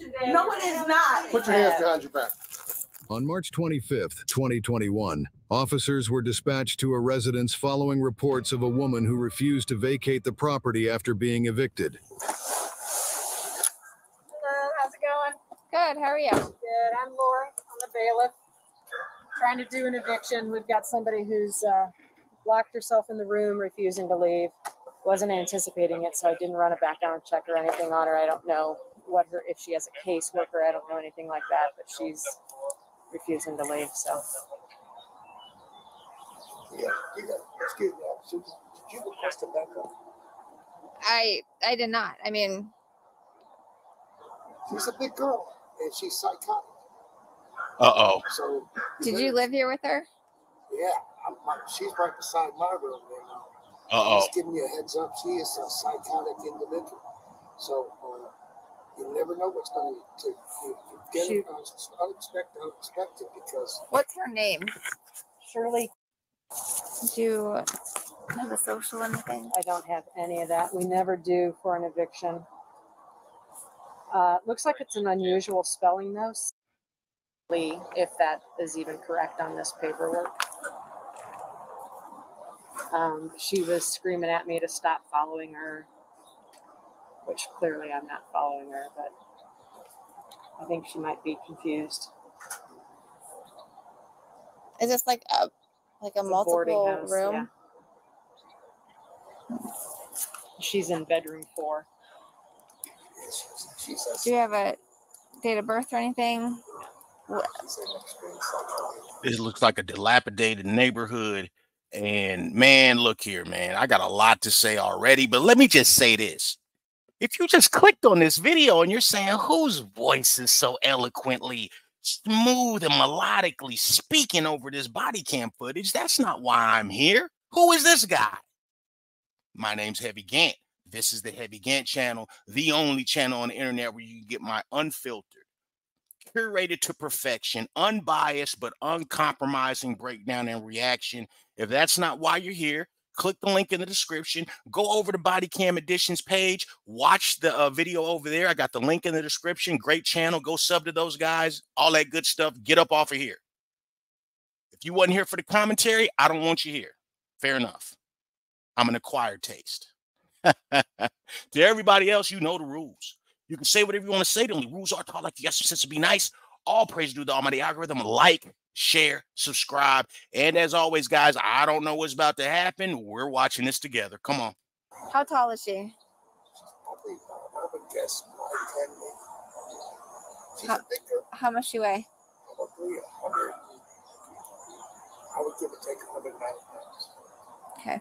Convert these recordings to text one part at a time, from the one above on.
No, it is not. Put your hands behind your back. On March 25th, 2021, officers were dispatched to a residence following reports of a woman who refused to vacate the property after being evicted. Hello, how's it going? Good. How are you? Good. I'm Laura. I'm the bailiff. Trying to do an eviction. We've got somebody who's uh, locked herself in the room, refusing to leave. Wasn't anticipating it, so I didn't run a background check or anything on her. I don't know what her if she has a caseworker. I don't know anything like that, but she's refusing to leave. So Yeah, you excuse me, officer. Did you request a backup? I I did not. I mean, She's a big girl and she's psychotic. Uh oh. So, did you live here with her? yeah, I'm, I'm- she's right beside my room there now. Uh oh. Just giving you a heads up. She is a psychotic individual. So, uh, you never know what's going to, to you, you get Shoot. uh, unexpected, unexpected because What's her name? Shirley, Do you have a social anything? I don't have any of that. We never do for an eviction. Uh, looks like it's an unusual spelling though. Lee, if that is even correct on this paperwork. Um, she was screaming at me to stop following her, which clearly I'm not following her, but I think she might be confused. Is this like a like a It's a boarding multiple house, room? yeah. She's in bedroom four. she's, she's, a, Do you have a date of birth or anything? she's an extreme psychotic. This looks like a dilapidated neighborhood. And man, look here, man. I got a lot to say already, but let me just say this. If you just clicked on this video and you're saying whose voice is so eloquently smooth and melodically speaking over this body cam footage, that's not why I'm here. Who is this guy? My name's Heavy Gantt. This is the Heavy Gantt channel, the only channel on the internet where you can get my unfiltered, curated to perfection, unbiased but uncompromising breakdown and reaction. If that's not why you're here, click the link in the description. Go over to Body Cam Editions page, watch the uh, video over there. I got the link in the description. Great channel. Go sub to those guys. All that good stuff. Get up off of here. If you wasn't here for the commentary, I don't want you here. Fair enough. I'm an acquired taste. to everybody else, you know the rules. You can say whatever you want to say. The only rules are talk like some sense to be nice. All praise due to the almighty algorithm. Like, share, subscribe. And as always, guys, I don't know what's about to happen. We're watching this together. Come on. How tall is she? Probably, I would guess, 10 maybe. She's Huh. a big girl. How much she weigh? Probably 100. I would give or take 190 pounds. Okay.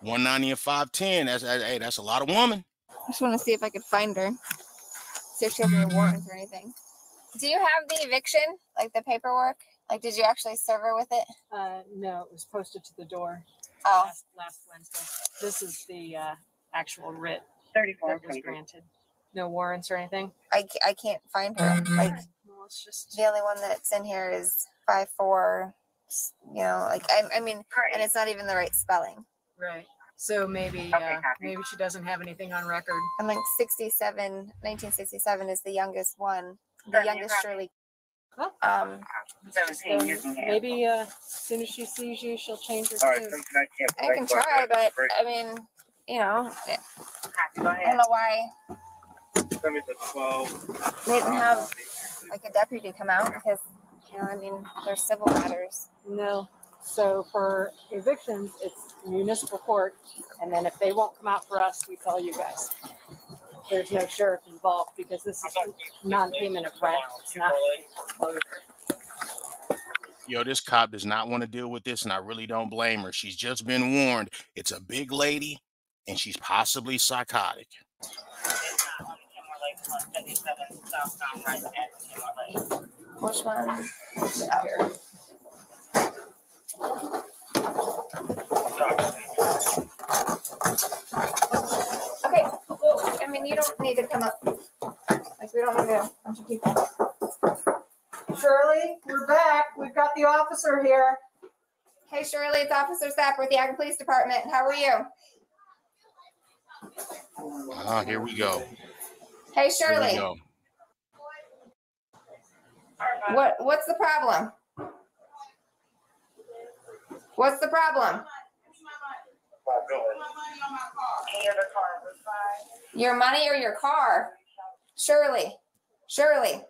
190 and 510. That's hey, that's a lot of woman. I just want to see if I could find her. See if she has any warrants or anything. Do you have the eviction, like the paperwork? Like, did you actually serve her with it? Uh, no, it was posted to the door Oh, last, last Wednesday. This is the uh, actual writ Thirty-four. that was granted. No warrants or anything. I, ca- I can't find her. Like, Well, it's just the only one that's in here is five four. You know, like I, I mean, and it's not even the right spelling. right. So maybe uh, maybe she doesn't have anything on record. I'm like 67, 1967 is the youngest one, the youngest Shirley. Oh. Um, So maybe uh, as soon as she sees you, she'll change her tune. I can try, but I mean, you know, I don't know why they didn't have like a deputy come out because, you know, I mean, there's civil matters. No. So for evictions, it's municipal court, and then if they won't come out for us, we call you guys. There's no sheriff involved because this is non-payment of rent. It's not closure. Yo, this cop does not want to deal with this, and I really don't blame her. She's just been warned. It's a big lady, and she's possibly psychotic. Which one? Okay, well, I mean, you don't need to come up. Like, we don't need a bunch of people. Shirley, we're back. We've got the officer here. Hey Shirley, it's Officer Sapp with the Ag Police Department. How are you? Ah, here we go. Hey Shirley, go. What what's the problem? What's the problem? Your money or your car? Shirley. Shirley.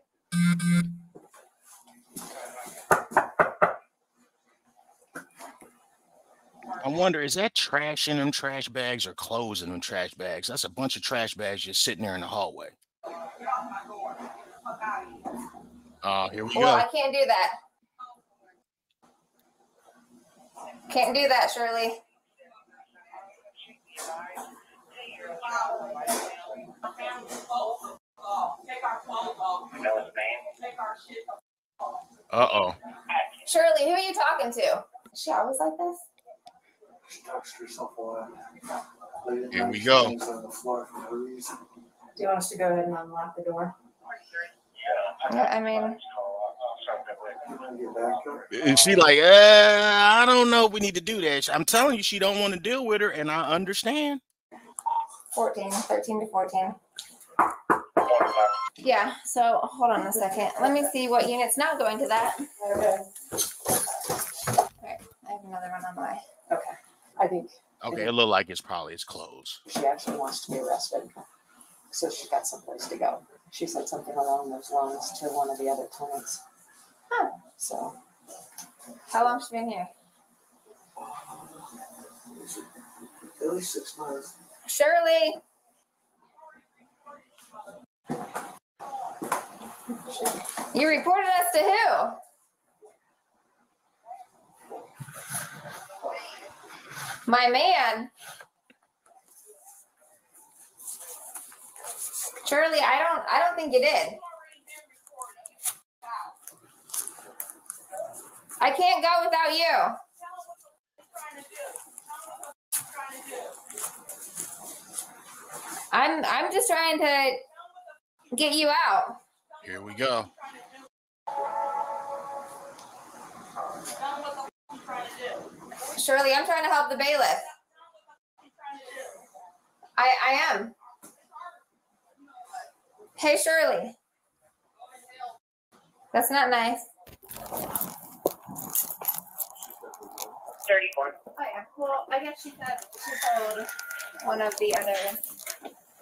I wonder, is that trash in them trash bags or clothes in them trash bags? That's a bunch of trash bags just sitting there in the hallway. Oh, here we go. Well, I can't do that. Can't do that, Shirley. Uh oh. Shirley, who are you talking to? Is she always like this? She talks to herself a lot. Here we go. She's on the floor for no reason. Do you want us to go ahead and unlock the door? Yeah, I mean, You wanna get back up? And she like, uh, I don't know if we need to do that. I'm telling you, she don't want to deal with her, and I understand. 14, 13 to 14. Yeah, so hold on a second. Let me see what unit's not going to that. Okay. Alright, I have another one on the way. Okay. I think Okay, it looked like it's probably it's closed. she actually wants to be arrested. So she's got someplace to go. She said something along those lines to one of the other tenants. Huh. So, How long she been here? At least six months. Shirley. You reported us to who? My man. Shirley, I don't I don't think you did. I can't go without you. I'm I'm just trying to get you out. Here we go. Shirley, I'm trying to help the bailiff. I I am. Hey Shirley. That's not nice. Thirty-four. Oh yeah. Well, I guess she said she told one of the other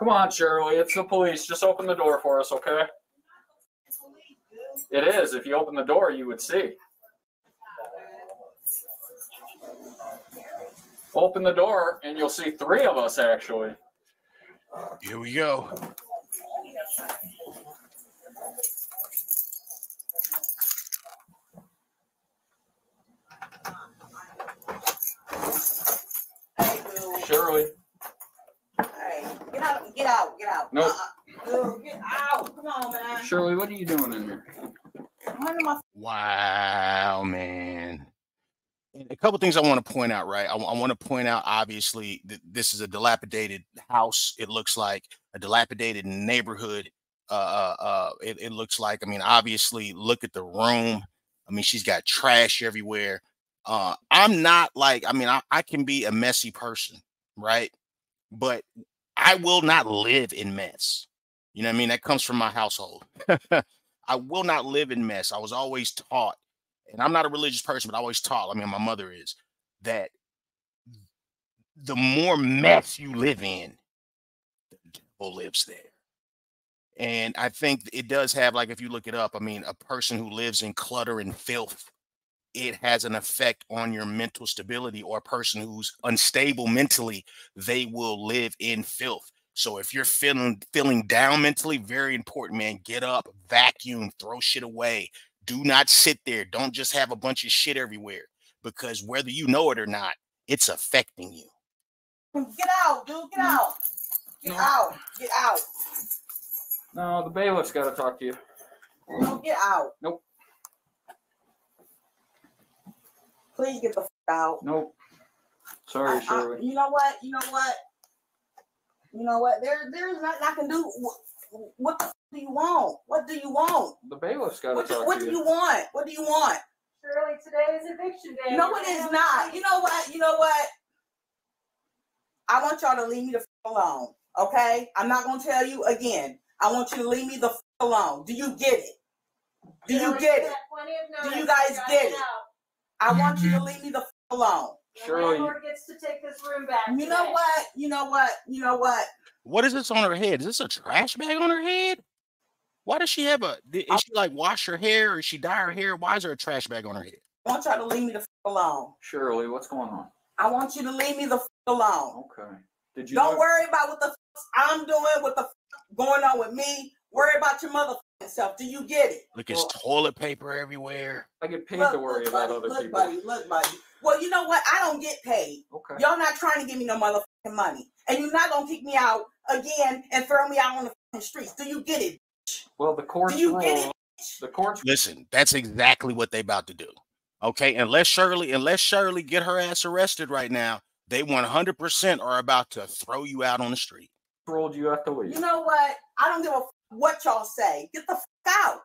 Come on, Shirley. It's the police. Just open the door for us, okay? It is. If you open the door, you would see. Open the door, and you'll see three of us, actually. Here we go. Shirley. Hey, get out, get out, get out. Nope. Uh-uh. Girl, Get out, come on, man. Shirley, what are you doing in here? I'm under my Wow, man. And A couple things I want to point out, right? I, want to point out, obviously, that this is a dilapidated house. It looks like a dilapidated neighborhood. Uh, uh, uh, it, it looks like, I mean, obviously, look at the room. I mean, she's got trash everywhere. Uh, I'm not like, I mean, I, I can be a messy person, right? But I will not live in mess. You know what I mean? That comes from my household. I will not live in mess. I was always taught, and I'm not a religious person, but I always taught, I mean, my mother is, that the more mess you live in, the devil lives there. And I think it does have, like, if you look it up, I mean, a person who lives in clutter and filth, it has an effect on your mental stability, or a person who's unstable mentally, they will live in filth. So if you're feeling feeling down mentally, very important, man. Get up, vacuum, throw shit away. Do not sit there. Don't just have a bunch of shit everywhere because whether you know it or not, it's affecting you. Get out, dude, get mm-hmm. out. Get out, get out. No, the bailiff's got to talk to you. No, get out. Nope. Please get the f- out. Nope. Sorry, I- I- you know what? You know what? You know what? There, there's nothing I can do. What, what the f- do you want? What do you want? The bailiff's got to What do, talk what do you. you want? What do you want? Shirley, today is eviction day. No, it is not. You know what? You know what? I want y'all to leave me the f- alone. Okay? I'm not gonna tell you again. I want you to leave me the f- alone. Do you get it? Do you get it? had plenty of Do you guys get it? I want you to leave me the f- alone. The Shirley, landlord gets to take this room back. You know today. what? You know what? You know what? What is this on her head? Is this a trash bag on her head? Why does she have a? di- Is she like wash her hair or is she dye her hair? Why is there a trash bag on her head? I want y'all to leave me the f- alone. Shirley, what's going on? I want you to leave me the f- alone. Okay. Did you? Don't know- worry about what the f- I'm doing, what the f- going on with me. Worry about your motherfucking self. Do you get it? Look, it's Well- toilet paper everywhere. I get paid Look, to worry look, about buddy, other look, people. buddy, look, buddy. Well, you know what? I don't get paid. Okay. Y'all not trying to give me no motherfucking money, and you're not gonna kick me out again and throw me out on the streets. Do you get it? Well, the court's Do you get rule. it? The court's Listen, that's exactly what they about to do. Okay, unless Shirley, unless Shirley get her ass arrested right now, they 100% are about to throw you out on the street. ruled you have to leave. You know what? I don't give a f- what y'all say. Get the fuck out.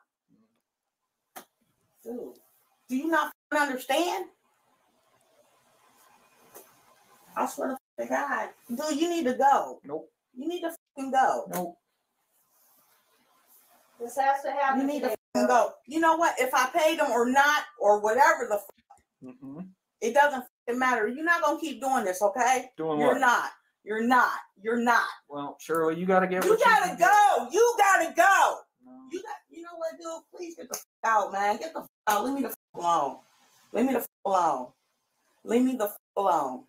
Dude, do you not understand? I swear to God. Dude, you need to go. Nope. You need to fucking go. Nope. This has to happen. You need to today. fucking go. You know what? If I paid them or not, or whatever the f- hmm it doesn't fucking matter. You're not gonna keep doing this, okay? Doing You're what? not. You're not. You're not. Well, Shirley, you got to get. You gotta can go. You gotta go. No. You got, you know what, dude? Please get the f- out, man. Get the f- out. Leave me the f- alone. Leave me the f- alone. Leave me the f- alone.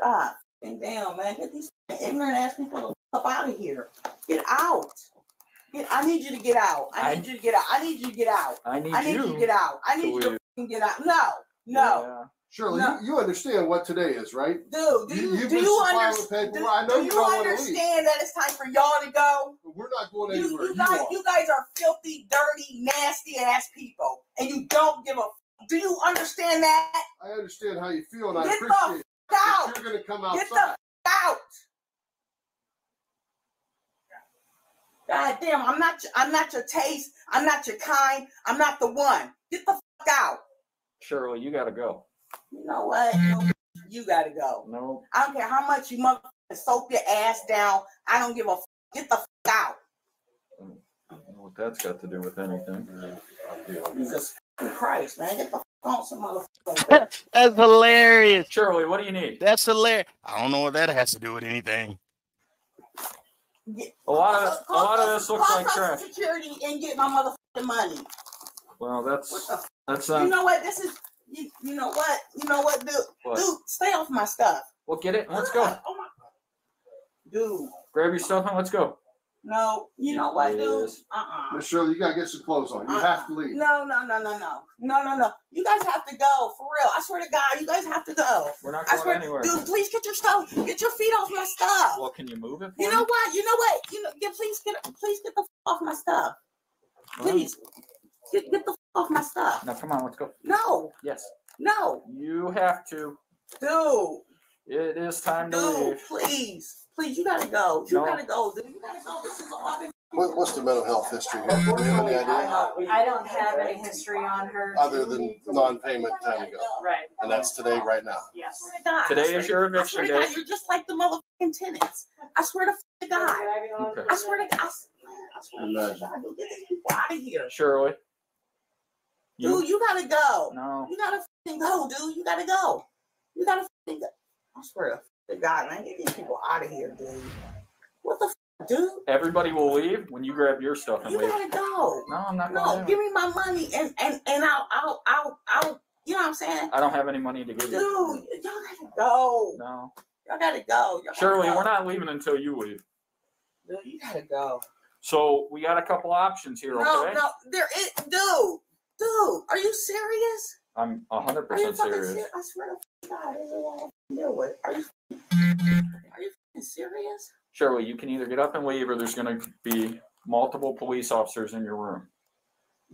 God, fucking damn, man. Get these ignorant ass people up out of here. Get out. Get, I need you to get out. I I- need you to get out. I need you to get out. I need I need you. you to get out. I need you to get out. No, no, Yeah. Shirley, No. you, you understand what today is, right? dude. Do You- you, you've do you supplying understand? Do. I know do you you don't wanna leave. understand that it's time for y'all to go? We're not going You, anywhere. you You, guys, are. you guys are filthy, dirty, nasty ass people, and you don't give a. Do you understand that? I understand how you feel, and I Get the appreciate it. Get out! You're going to come Get outside. the out! God damn! I'm not. I'm not your taste. I'm not your kind. I'm not the one. Get the fuck out! Shirley, you got to go. You know what? You, mm-hmm. you gotta go. No. I don't care how much you motherfucking soak your ass down. I don't give a. F- get the fuck out! Mm. I don't know what that's got to do with anything. Jesus Christ, man! Get the fuck on some motherfucker. That's hilarious. Shirley, what do you need? That's hilarious. I don't know what that has to do with anything. Get- A lot of a lot of this looks like trash. Security and get my motherfucking money. Well, What that's the? F- that's you know what? This is. You, you know what? You know what, dude? What? Dude, stay off my stuff. Well, get it. Let's go. Oh my. Dude, Grab your stuff and let's go. no. You know what, dude? Yes. Uh-uh. Miss Shirley, you got to get some clothes on. You have to leave. Uh, no, no, no, no, no, no, no, no. You guys have to go for real. I swear to God, you guys have to go. We're not I going swear, anywhere. dude. Please get your stuff. Get your feet off my stuff. Well, can you move it? You for know me? what? You know what? You know, get please get please get the f- off my stuff. Please get get the f- off my stuff. Now, come on, let's go. No, Yes. no, You have to. dude, It is time to dude. leave. Please, please, you gotta go. You No. gotta go, dude. You gotta go. This is all I've been. What, what's the mental health history? Do you have any idea? I don't have any history on her. Other than non-payment time ago. Right. And that's today, right now. Yes. swear to God, Today is your I eviction swear to day. God, you're just like the motherfucking tenants. I swear to f- God. Okay. I swear to God. I swear to God. Dude, Get these people out of here. Shirley. You? Dude, you gotta go. No. You gotta go, dude. You gotta go. You gotta go. I swear to God, man, get these people out of here, dude. What the f- dude? Everybody will leave when you grab your stuff and You leave. gotta go. No, I'm not going. No, give me my money and and and I'll I'll I'll I'll. You know what I'm saying? I don't have any money to give Dude, you. y'all gotta go. No. Y'all gotta go. Y'all gotta Shirley, go. we're not leaving until you leave. Dude, you gotta go. So we got a couple options here, No, okay? no, there is, dude, dude. Are you serious? I'm hundred Are you percent serious. serious? I swear to God, this is what I deal with. Are you? Are you fucking serious? Shirley, you can either get up and leave or there's gonna be multiple police officers in your room.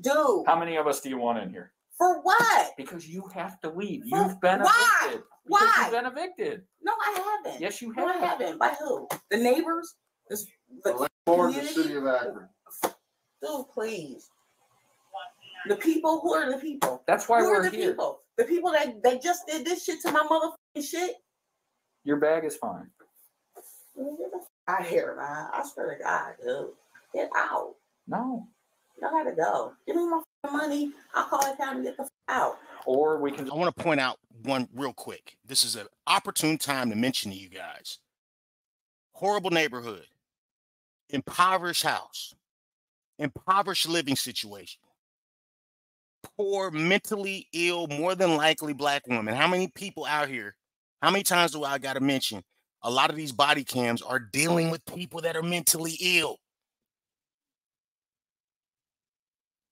Dude, How many of us do you want in here? for what? Because you have to leave. For- You've been why? evicted. Because Why? You've been evicted. No, I haven't. Yes, you No, I have. haven't. By who? The neighbors? This, the Or the city of Akron. Dude, please. The people, who are the people? That's why who are we're the here. people? The people that, that just did this shit to my motherfucking shit? Your bag is fine. I hear, man. I swear to God, dude. Get out. No. Y'all gotta go. Give me my money. I'll call it down and get the f- out. Or we can I want to point out one real quick. This is an opportune time to mention to you guys. Horrible neighborhood, impoverished house, impoverished living situation, poor, mentally ill, more than likely black woman. How many people out here? How many times do I got to mention? A lot of these body cams are dealing with people that are mentally ill.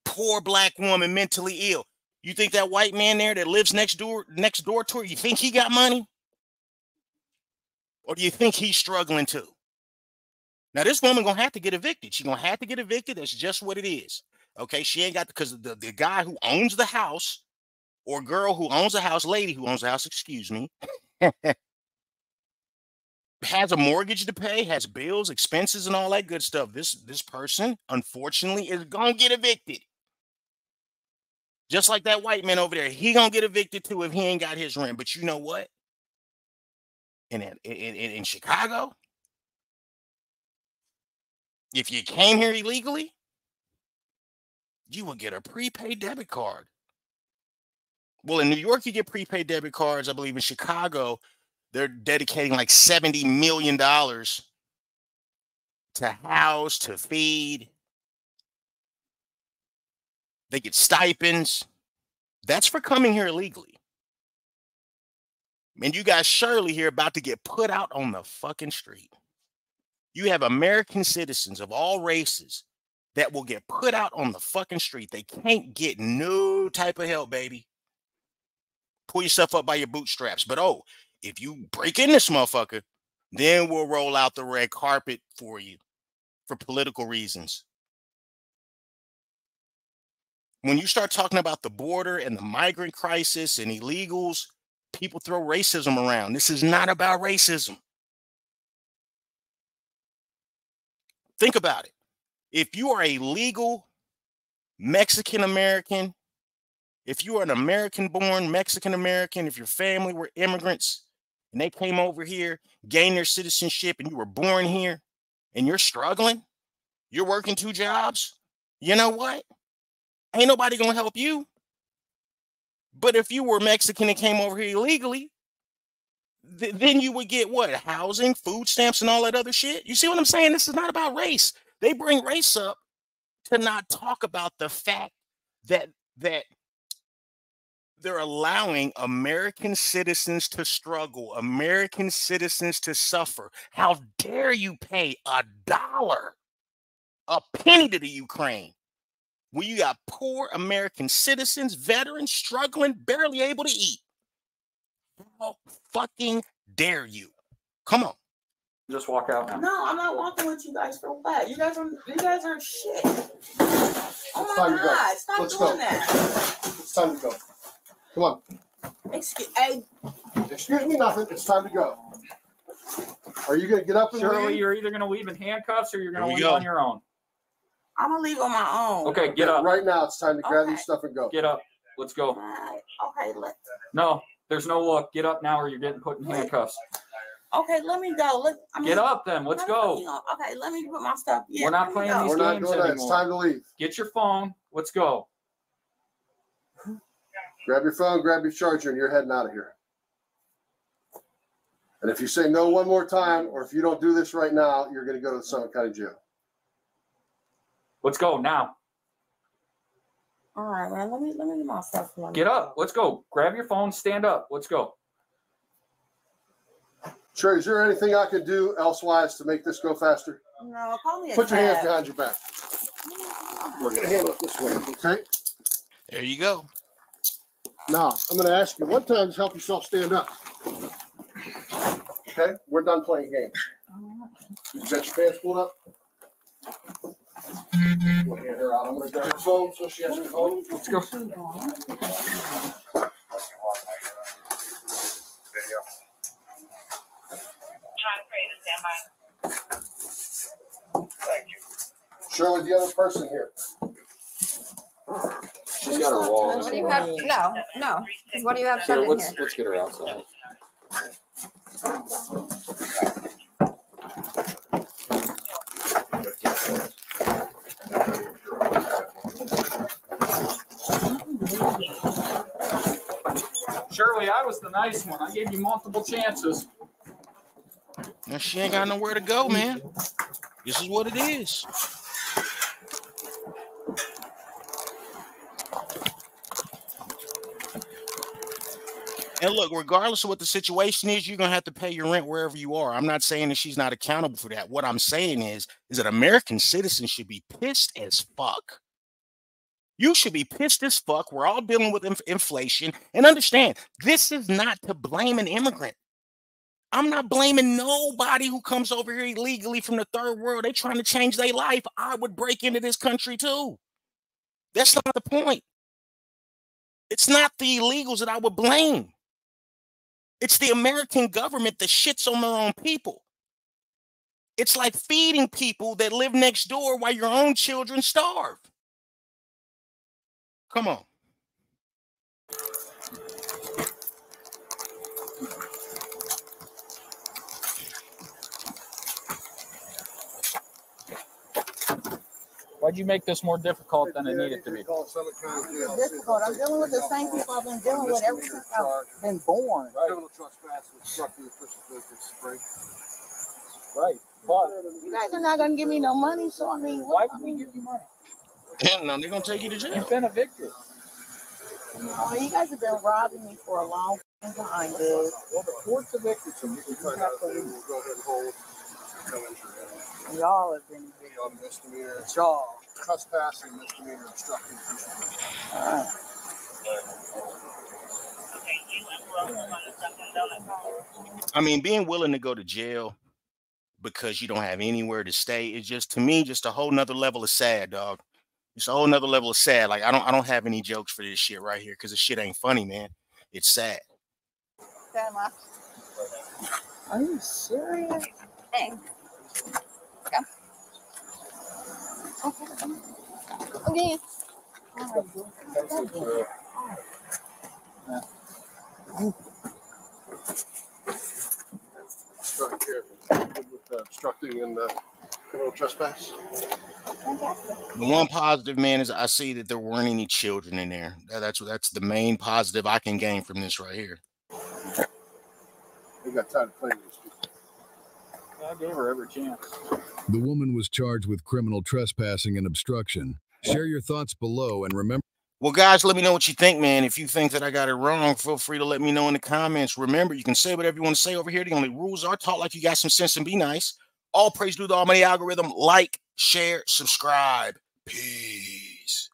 Poor black woman, mentally ill. You think that white man there that lives next door next door to her, you think he got money? Or do you think he's struggling too? Now this woman gonna have to get evicted. She gonna have to get evicted. That's just what it is. Okay, she ain't got because the, the guy who owns the house, or girl who owns the house, lady who owns the house, excuse me, has a mortgage to pay, has bills, expenses, and all that good stuff. This this person, unfortunately, is gonna get evicted. Just like that white man over there, he gonna get evicted too if he ain't got his rent. But you know what? In in, in, in Chicago, if you came here illegally, you would get a prepaid debit card. Well, in New York, you get prepaid debit cards. I believe in Chicago, they're dedicating like $70 million to house, to feed. They get stipends. That's for coming here illegally. And you guys surely here about to get put out on the fucking street. You have American citizens of all races that will get put out on the fucking street. They can't get no type of help, baby. Pull yourself up by your bootstraps. But oh, if you break in this motherfucker, then we'll roll out the red carpet for you for political reasons. When you start talking about the border and the migrant crisis and illegals, people throw racism around. This is not about racism. Think about it. If you are a legal Mexican American, if you are an American born Mexican American, if your family were immigrants and they came over here, gained their citizenship, and you were born here and you're struggling, you're working two jobs, you know what? Ain't nobody gonna help you. But if you were Mexican and came over here illegally, th- then you would get what? Housing, food stamps, and all that other shit. You see what I'm saying? This is not about race. They bring race up to not talk about the fact that that they're allowing American citizens to struggle, American citizens to suffer. How dare you pay a dollar, a penny to the Ukraine? When you got poor American citizens, veterans struggling, barely able to eat. How fucking dare you? Come on. Just walk out now. No, I'm not walking with you guys for what? You guys are you guys are shit. Oh my time go. god, stop Let's doing go. that. It's time to go. Come on. Excuse, hey, Excuse me, nothing. It's time to go. Are you gonna get up and Shirley, leave? you're either gonna leave in handcuffs or you're gonna leave go. on your own. I'm gonna leave on my own. Okay, get up. Right now, it's time to grab your stuff and go. Get up. Let's go. Alright, Okay, let's. No, there's no look. Get up now or you're getting put in handcuffs. Okay, let me go. Let I mean, Get up then. Let's let me go. fucking uh, Okay, let me put my stuff. Yeah, We're not let me playing go. these We're not games doing that. It's anymore. time to leave. Get your phone. Let's go. Grab your phone, grab your charger, and you're heading out of here. And if you say no one more time, or if you don't do this right now, you're gonna go to the Summit County Jail. Let's go now. All right, man. Let me let me get my stuff. Get up. Let's go. Grab your phone. Stand up. Let's go. Trey, is there anything I can do elsewise to make this go faster? No, call me a Put your hands cab. behind your back. We're gonna handle it this way, okay? There you go. Now, I'm gonna ask you one time to help yourself stand up. Okay, we're done playing games. You got your pants pulled up? We'll hand her out. I'm gonna grab her phone so she has her phone. Let's go. Shirley, the other person here. She's got her wall. What do you have? No, no. 'Cause What do you have Here, shoved in let's, here? let's get her outside. Shirley, I was the nice one. I gave you multiple chances. Now she ain't got nowhere to go, man. This is what it is. And look, regardless of what the situation is, you're gonna have to pay your rent wherever you are. I'm not saying that she's not accountable for that. What I'm saying is, is that American citizens should be pissed as fuck. You should be pissed as fuck. We're all dealing with inf- inflation, and understand this is not to blame an immigrant. I'm not blaming nobody who comes over here illegally from the third world. They're trying to change their life. I would break into this country too. That's not the point. It's not the illegals that I would blame. It's the American government that shits on their own people. It's like feeding people that live next door while your own children starve. Come on. Why'd you make this more difficult than it needed to be? difficult. I'm dealing with the same people I've been dealing with ever since I've been born. Criminal trespass with obstructing the official business, right? Right. But You guys are not gonna give me no money, so I mean, why would we give you money? now they're gonna take you to jail. You've been evicted. Oh, you guys have been robbing me for a long time, dude. Well, the court's evicted you. You have to leave. go ahead and hold. Y'all have been evicted. On misdemeanor, Y'all. Trespassing, misdemeanor, obstructing. Alright. I mean, being willing to go to jail because you don't have anywhere to stay is just to me just a whole nother level of sad, dog. It's a whole nother level of sad. Like I don't I don't have any jokes for this shit right here because the shit ain't funny, man. It's sad. Grandma. Are you serious? Hey. Go. Okay. Obstruct here. With uh, obstructing and uh, criminal trespass. The one positive, man, is I see that there weren't any children in there. That- That's that's the main positive I can gain from this right here. We got time to clean these people. I gave her every chance. The woman was charged with criminal trespassing and obstruction. Share your thoughts below and remember. Well, guys, let me know what you think, man. If you think that I got it wrong, feel free to let me know in the comments. Remember, you can say whatever you want to say over here. The only rules are talk like you got some sense and be nice. All praise to the almighty algorithm. Like, share, subscribe. Peace.